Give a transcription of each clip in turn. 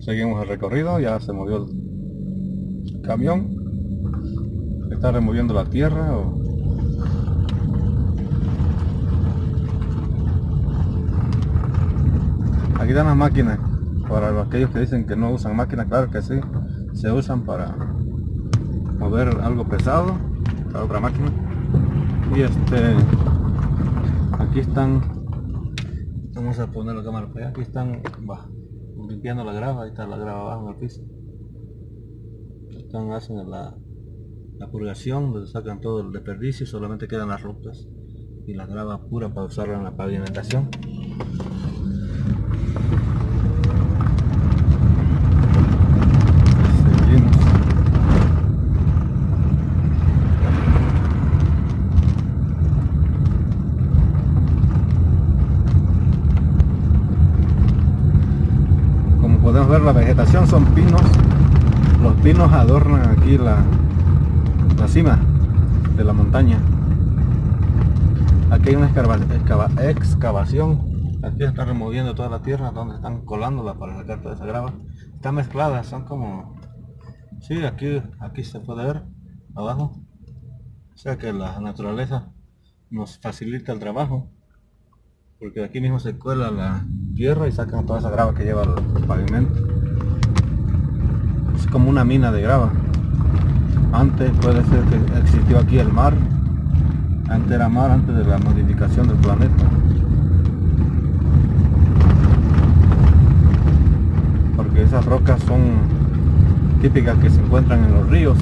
seguimos el recorrido ya se movió el camión. Está removiendo la tierra aquí están las máquinas. Para aquellos que dicen que no usan máquinas claro que sí se usan para mover algo pesado para otra máquina. Y este aquí están vamos a poner la cámara aquí están va, limpiando la grava ahí está la grava abajo en el piso. Están haciendo la, la purgación donde sacan todo el desperdicio solamente quedan las rutas y la grava pura para usarla en la pavimentación Seguimos. Como podemos ver la vegetación son pinos. Los pinos adornan aquí la, la cima de la montaña. Aquí hay una excava- excava- excavación. Aquí están removiendo toda la tierra donde están colándola para sacar toda esa grava. Están mezcladas, son como... Sí, aquí, aquí se puede ver abajo. O sea que la naturaleza nos facilita el trabajo. Porque aquí mismo se cuela la tierra y sacan toda esa grava que lleva el pavimento. Es como una mina de grava. Antes puede ser que existió aquí el mar. Antes era mar, antes de la modificación del planeta. Porque esas rocas son típicas que se encuentran en los ríos.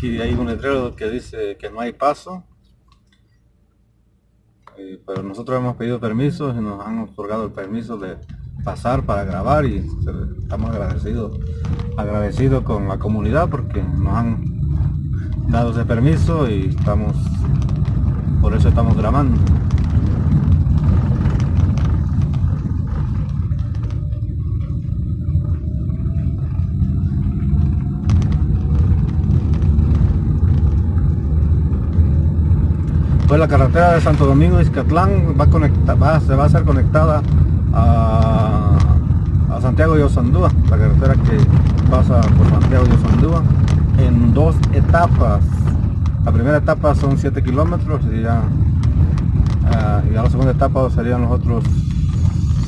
Aquí hay un letrero que dice que no hay paso. Eh, pero nosotros hemos pedido permisos y nos han otorgado el permiso de pasar para grabar y estamos agradecidos agradecidos con la comunidad porque nos han dado ese permiso y estamos por eso estamos grabando Pues la carretera de Santo Domingo Izcatlán va, conecta, va se va a ser conectada a, a Santiago de Osandúa, la carretera que pasa por Santiago de Osandúa, en dos etapas. La primera etapa son 7 kilómetros y ya, y ya la segunda etapa serían los otros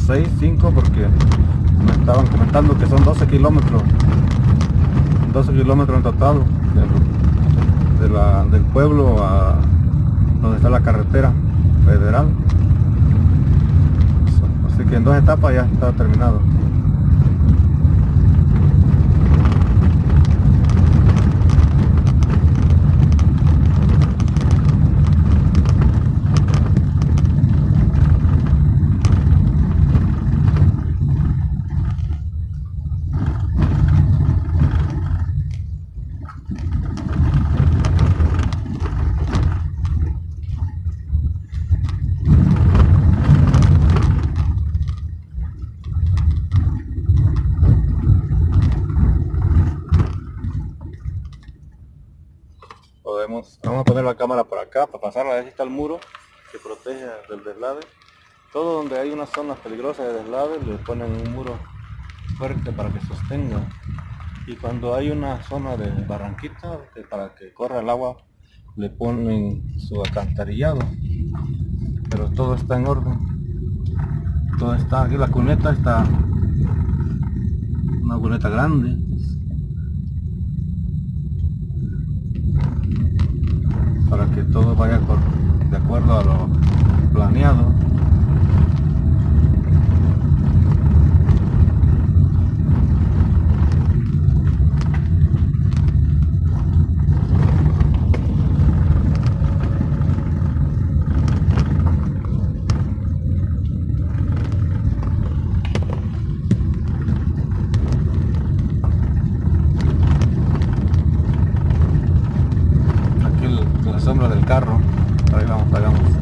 6, 5 porque me estaban comentando que son 12 kilómetros. 12 kilómetros en total de la- del pueblo a donde está la carretera federal. Así que en dos etapas ya está terminado. Vamos a poner la cámara por acá para pasarla. Ahí está el muro que protege del deslave. Todo donde hay unas zonas peligrosas de deslave le ponen un muro fuerte para que sostenga. Y cuando hay una zona de barranquita para que corra el agua le ponen su alcantarillado. Pero todo está en orden. Todo está aquí la cuneta está una cuneta grande que todo vaya de acuerdo a lo planeado. del carro. Ahí vamos, pagamos.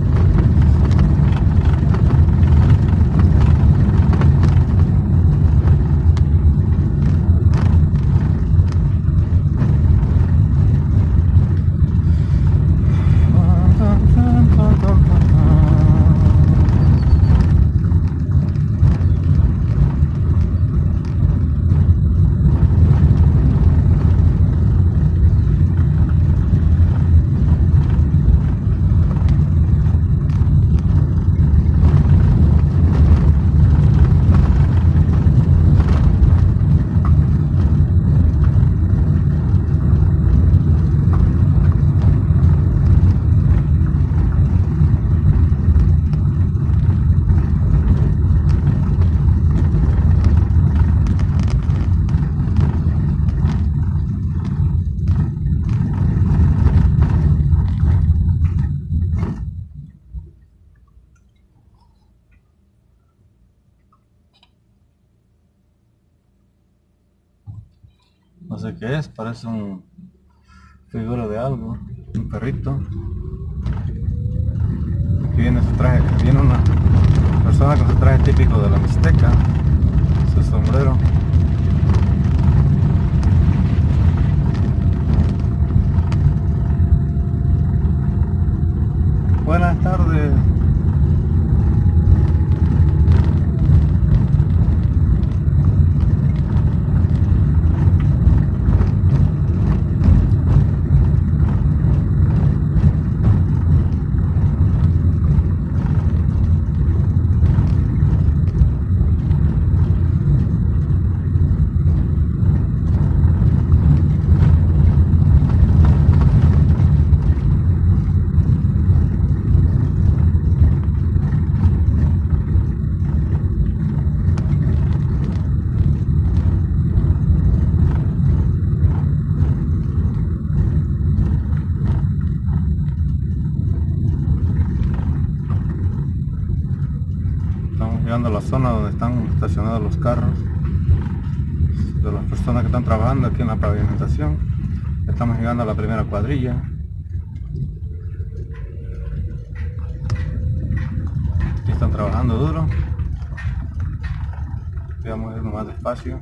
Qué es, parece un figura de algo, un perrito. Aquí viene su traje, viene una persona con su traje típico de la Mixteca, su sombrero. Buenas tardes. Llegando a la zona donde están estacionados los carros de las personas que están trabajando aquí en la pavimentación. Estamos llegando a la primera cuadrilla. Aquí están trabajando duro. Vamos a ir más despacio.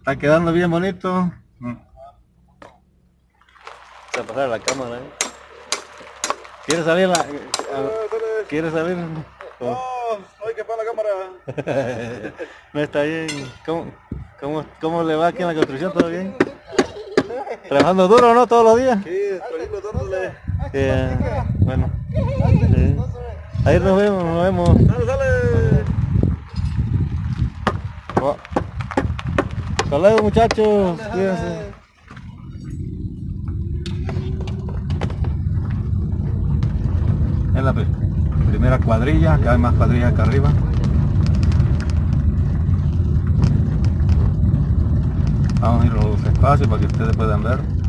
Está quedando bien bonito. Se va a pasar la cámara. ¿eh? ¿Quieres salir la... ¿Quieres salir? Oh, hay que poner la cámara. no está bien. ¿Cómo, cómo, ¿Cómo le va aquí en la construcción? ¿Todo bien? ¿Trabajando duro, no? ¿Todos los días? Sí, dándole. Yeah. Bueno. Sí. Ahí nos vemos, nos vemos. Dale, dale. Hasta luego muchachos, cuídense. Es la primera cuadrilla, que hay más cuadrillas acá arriba. Vamos a ir los espacios para que ustedes puedan ver.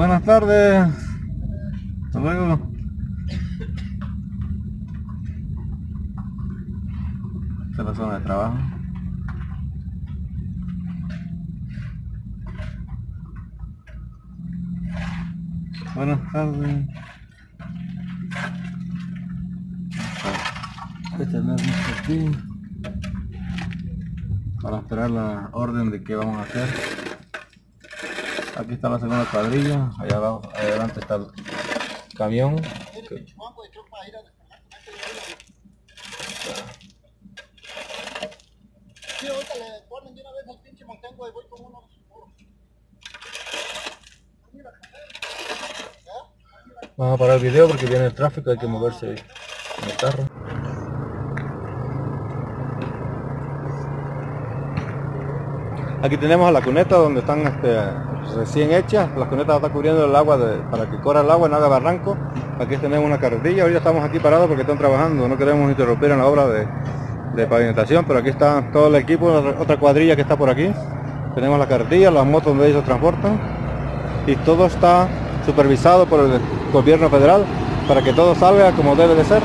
Buenas tardes. Hasta luego. Esta es la zona de trabajo. Buenas tardes. Detenernos aquí para esperar la orden de qué vamos a hacer. Aquí está la segunda cuadrilla, allá abajo, adelante está el camión. Vamos a parar el video porque viene el tráfico, hay que moverse en el carro. Aquí tenemos la cuneta donde están este, recién hechas. La cuneta está cubriendo el agua para que corra el agua, no haga barranco. Aquí tenemos una carretilla. Ahorita estamos aquí parados porque están trabajando. No queremos interrumpir en la obra de, de pavimentación, pero aquí está todo el equipo, otra cuadrilla que está por aquí. Tenemos la carretilla, las motos donde ellos transportan. Y todo está supervisado por el gobierno federal para que todo salga como debe de ser.